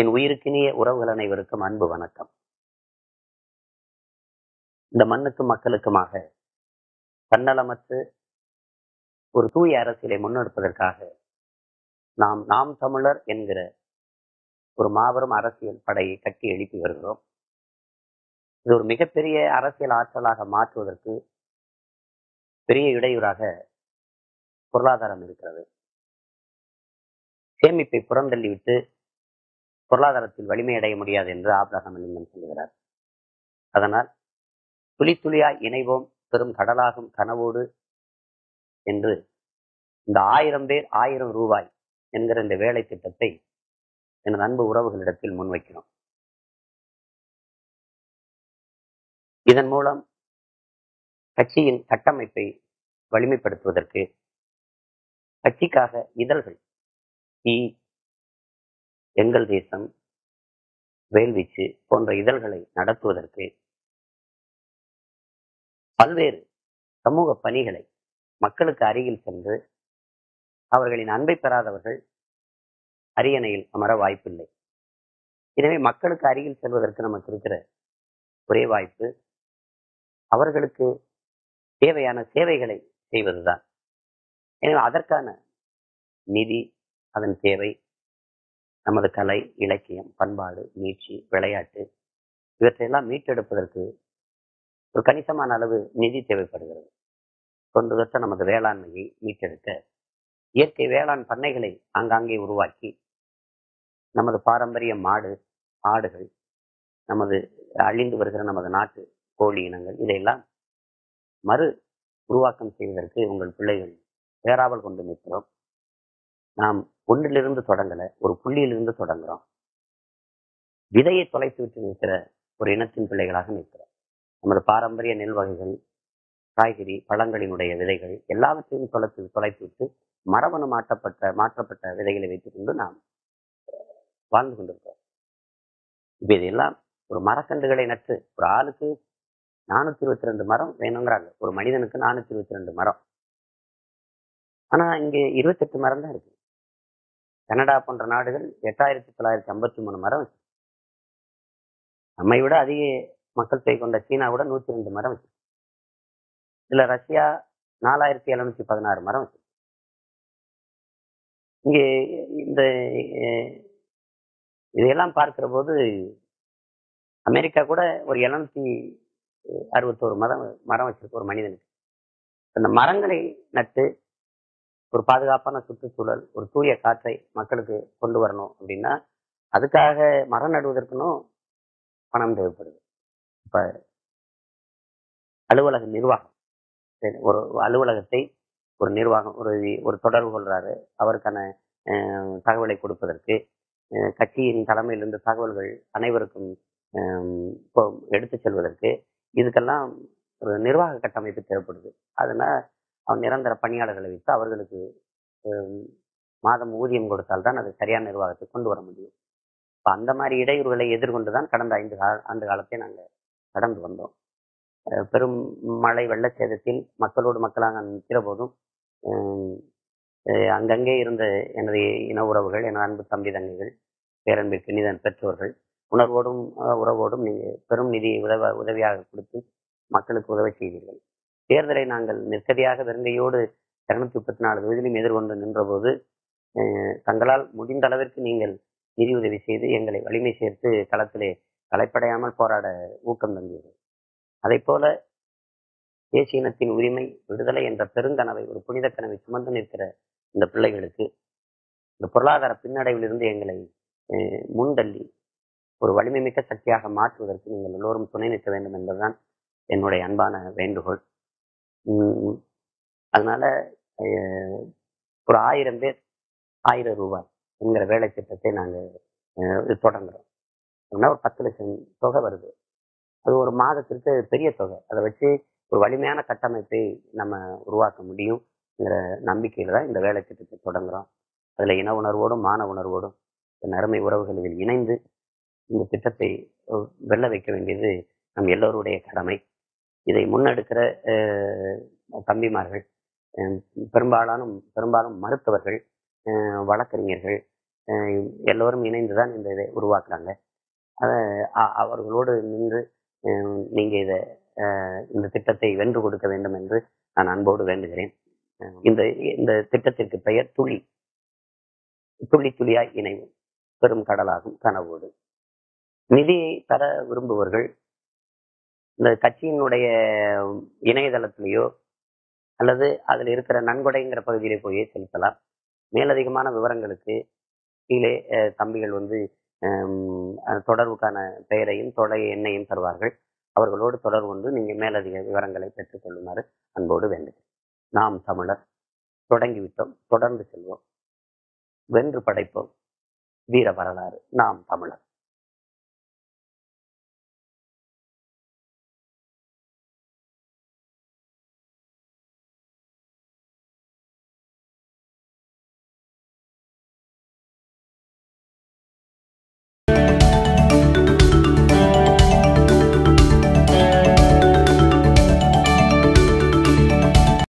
என் உயிருக்கினிய உறவுகள் அனைவருக்கும் அன்பு வணக்கம். இந்த மண்ணுக்கும் மக்களுக்குமாக தன்னலமற்று ஒரு தூய அரசியலை முன்னெடுப்பதற்காக நாம் நாம் தமிழர் என்கிற ஒரு மாபெரும் அரசியல் படையை கட்டி எழுப்பி வருகிறோம். இது ஒரு மிகப்பெரிய அரசியல் ஆற்றலாக மாற்றுவதற்கு பெரிய இடையூறாக பொருளாதாரம் இருக்கிறது. சேமிப்பை புறந்தள்ளிவிட்டு பொருளாதாரத்தில் வலிமை அடைய முடியாது என்று ஆப்ரஹாம் லிங்கம் சொல்லுகிறார். அதனால் துளி துளியாய் இணைவோம் பெரும் கடலாகும் கனவோடு என்று இந்த ஆயிரம் பேர் ஆயிரம் ரூபாய் என்கிற இந்த வேலை திட்டத்தை எனது அன்பு உறவுகளிடத்தில் முன்வைக்கிறோம். இதன் மூலம் கட்சியின் கட்டமைப்பை வலிமைப்படுத்துவதற்கு கட்சிக்காக இதழ்கள் டி எங்கள் தேசம் வேல்வீச்சு போன்ற இதழ்களை நடத்துவதற்கு பல்வேறு சமூக பணிகளை மக்களுக்கு அருகில் சென்று அவர்களின் அன்பை பெறாதவர்கள் அரியணையில் அமர வாய்ப்பில்லை. எனவே மக்களுக்கு அருகில் செல்வதற்கு நமக்கு இருக்கிற ஒரே வாய்ப்பு அவர்களுக்கு தேவையான சேவைகளை செய்வதுதான். எனவே அதற்கான நிதி அதன் தேவை நமது கலை இலக்கியம் பண்பாடு நீட்சி விளையாட்டு இவற்றையெல்லாம் மீட்டெடுப்பதற்கு ஒரு கணிசமான அளவு நிதி தேவைப்படுகிறது. கொண்டு தொட்ட நமது வேளாண்மையை மீட்டெடுக்க இயற்கை வேளாண் பண்ணைகளை ஆங்காங்கே உருவாக்கி நமது பாரம்பரிய மாடு ஆடுகள் நமது அழிந்து வருகிற நமது நாட்டு கோழி இனங்கள் இதையெல்லாம் மறு உருவாக்கம் செய்வதற்கு உங்கள் பிள்ளைகள் பேராவல் கொண்டு நிற்கிறோம். நாம் ஒன்றிலிருந்து தொடங்கல ஒரு புள்ளியிலிருந்து தொடங்குறோம். விதையை தொலைத்து விட்டு நிற்கிற ஒரு இனத்தின் பிள்ளைகளாக நிற்கிறோம். நமது பாரம்பரிய நெல் வகைகள் காய்கறி பழங்களினுடைய விதைகள் எல்லாவற்றையும் தொலைத்து தொலைத்து விட்டு மரபணு மாற்றப்பட்ட மாற்றப்பட்ட விதைகளை வைத்துக் கொண்டு நாம் வாழ்ந்து கொண்டிருக்கிறோம். இப்ப இதெல்லாம் ஒரு மரக்கன்றுகளை நட்டு ஒரு ஆளுக்கு நானூத்தி இருபத்தி ரெண்டு மரம் வேணுங்கிறாங்க. ஒரு மனிதனுக்கு நானூத்தி இருபத்தி ரெண்டு மரம். ஆனா இங்க இருபத்தெட்டு மரம் தான் இருக்கு. கனடா போன்ற நாடுகள் எட்டாயிரத்தி தொள்ளாயிரத்தி ஐம்பத்தி மூணு மரம் வச்சு. நம்மை விட அதிக மக்கள் தொகை கொண்ட சீனா விட நூத்தி ரெண்டு மரம் வச்சு. இதில் ரஷ்யா நாலாயிரத்தி எழுநூத்தி பதினாறு மரம் வச்சு. இங்கே இந்த இதையெல்லாம் பார்க்கிற போது அமெரிக்கா கூட ஒரு எழுநூத்தி அறுபத்தோரு மரம் மரம் வச்சிருக்க ஒரு மனிதனுக்கு. அந்த மரங்களை நட்டு ஒரு பாதுகாப்பான சுற்றுச்சூழல் ஒரு தூய காற்றை மக்களுக்கு கொண்டு வரணும் அப்படின்னா அதுக்காக மரம் நடுவதற்குனும் பணம் தேவைப்படுது. இப்போ அலுவலக நிர்வாகம் ஒரு அலுவலகத்தை ஒரு நிர்வாகம் ஒரு ஒரு தொடர்பு கொள்றாரு. அவருக்கான தகவலை கொடுப்பதற்கு கட்சியின் தலைமையிலிருந்து தகவல்கள் அனைவருக்கும் எடுத்து செல்வதற்கு இதுக்கெல்லாம் ஒரு நிர்வாக கட்டமைப்பு தேவைப்படுது. அதனால் அவன் நிரந்தர பணியாளர்களை வைத்து அவர்களுக்கு மாதம் ஊதியம் கொடுத்தால் தான் அது சரியான நிர்வாகத்தை கொண்டு வர முடியும். இப்போ அந்த மாதிரி இடையூறுகளை எதிர்கொண்டு தான் கடந்த ஐந்து ஆண்டு காலத்தை நாங்கள் கடந்து வந்தோம். பெரும் மழை வெள்ளச்சேதத்தில் மக்களோடு மக்களாக நிற்கிற போதும் அங்கங்கே இருந்த எனது இன உறவுகள் எனது அன்பு தம்பி தங்கைகள் பேரன்பிற்கு நிதன் பெற்றோர்கள் உணர்வோடும் உறவோடும் நீங்கள் பெரும் நிதியை உதவ உதவியாக கொடுத்து மக்களுக்கு உதவி செய்தீர்கள். தேர்தலை நாங்கள் நிற்கதியாக வெறுங்கையோடு இருநூத்தி முப்பத்தி நாலு தொகுதியிலும் எதிர்கொண்டு நின்றபோது தங்களால் முடிந்த அளவிற்கு நீங்கள் நிதி உதவி செய்து எங்களை வலிமை சேர்த்து களத்திலே கலைப்படையாமல் போராட ஊக்கம் தந்தீர்கள். அதை போல தேசிய இனத்தின் உரிமை விடுதலை என்ற பெருங்கனவை ஒரு புனித கனவை சுமந்து நிற்கிற இந்த பிள்ளைகளுக்கு இந்த பொருளாதார பின்னடைவிலிருந்து எங்களை முன்தள்ளி ஒரு வலிமை மிக்க சக்தியாக மாற்றுவதற்கு நீங்கள் எல்லோரும் துணை நிற்க வேண்டும் என்பதுதான் என்னுடைய அன்பான வேண்டுகோள். அதனால ஒரு ஆயிரம் பேர் ஆயிரம் ரூபாய் என்கிற வேலை திட்டத்தை நாங்கள் தொடங்குறோம். ஒரு பத்து லட்சம் தொகை வருது. அது ஒரு மாதத்திற்கு பெரிய தொகை. அதை வச்சு ஒரு வலிமையான கட்டமைப்பை நம்ம உருவாக்க முடியுங்கிற நம்பிக்கையில் தான் இந்த வேலை திட்டத்தை தொடங்குறோம். அதில் இன உணர்வோடும் மான உணர்வோடும் நறுமை உறவுகள் இதில் இணைந்து இந்த திட்டத்தை வெல்ல வைக்க வேண்டியது நம் எல்லோருடைய கடமை. இதை முன்னெடுக்கிற தம்பிமார்கள் பெரும்பாலான பெரும்பாலும் மருத்துவர்கள் வழக்கறிஞர்கள் எல்லோரும் இணைந்து தான் இந்த இதை உருவாக்குறாங்க. அதை அ- அவர்களோடு நின்று நீங்கள் இதை இந்த திட்டத்தை வென்று கொடுக்க வேண்டும் என்று நான் அன்போடு வேண்டுகிறேன். இந்த இந்த திட்டத்திற்கு பெயர் துளி. துளி துளியாய் இணைவு பெரும் கடலாகும் கனவோடு. நிதியை தர விரும்புவர்கள் இந்த கட்சியினுடைய இணையதளத்திலேயோ அல்லது அதில் இருக்கிற நன்கொடைங்கிற பகுதியிலே போய் செலுத்தலாம். மேலதிகமான விவரங்களுக்கு கீழே தம்பிகள் வந்து தொடர்புக்கான பெயரையும் தொலை எண்ணையும் தருவார்கள். அவர்களோடு தொடர்பு கொண்டு நீங்கள் மேலதிக விவரங்களை பெற்றுக்கொள்ளுமாறு அன்போடு வேண்டுகிறேன். நாம் தமிழர் தொடங்கிவிட்டோம் தொடர்ந்து செல்வோம். வென்று படைப்போம். வீர வரலாறு நாம் தமிழர்.